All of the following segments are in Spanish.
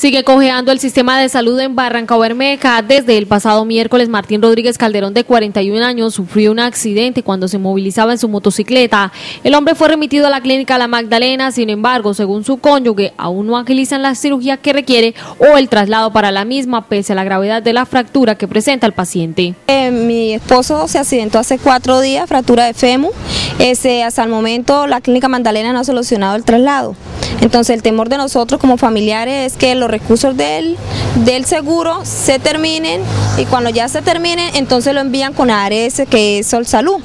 Sigue cojeando el sistema de salud en Barranca Bermeja. Desde el pasado miércoles, Martín Rodríguez Calderón, de 41 años, sufrió un accidente cuando se movilizaba en su motocicleta. El hombre fue remitido a la clínica La Magdalena, sin embargo, según su cónyuge, aún no agilizan la cirugía que requiere o el traslado para la misma, pese a la gravedad de la fractura que presenta el paciente. Eh, mi esposo se accidentó hace cuatro días, fractura de fémur. Ese, hasta el momento, la clínica Magdalena no ha solucionado el traslado. Entonces el temor de nosotros como familiares es que los recursos del, del seguro se terminen y cuando ya se terminen entonces lo envían con ARS que es Sol Salud.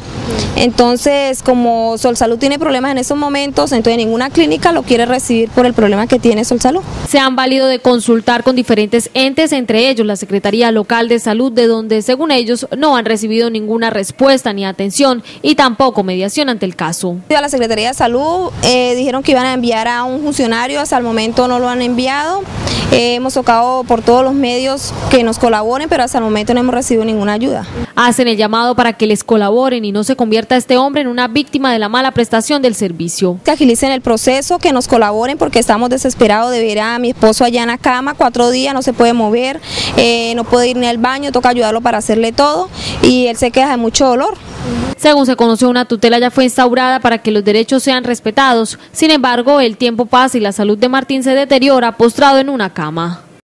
Entonces como Sol Salud tiene problemas en esos momentos, entonces ninguna clínica lo quiere recibir por el problema que tiene Sol Salud. Se han valido de consultar con diferentes entes, entre ellos la Secretaría Local de Salud, de donde según ellos no han recibido ninguna respuesta ni atención y tampoco mediación ante el caso. A la Secretaría de Salud eh, dijeron que iban a enviar a un funcionario, hasta el momento no lo han enviado. Eh, hemos tocado por todos los medios que nos colaboren, pero hasta el momento no hemos recibido ninguna ayuda. Hacen el llamado para que les colaboren y no se convierta este hombre en una víctima de la mala prestación del servicio. Que agilicen el proceso, que nos colaboren porque estamos desesperados de ver a mi esposo allá en la cama, cuatro días, no se puede mover, eh, no puede ir ni al baño, toca ayudarlo para hacerle todo y él se queja de mucho dolor. Según se conoció, una tutela ya fue instaurada para que los derechos sean respetados. Sin embargo, el tiempo pasa y la salud de Martín se deteriora postrado en una cama.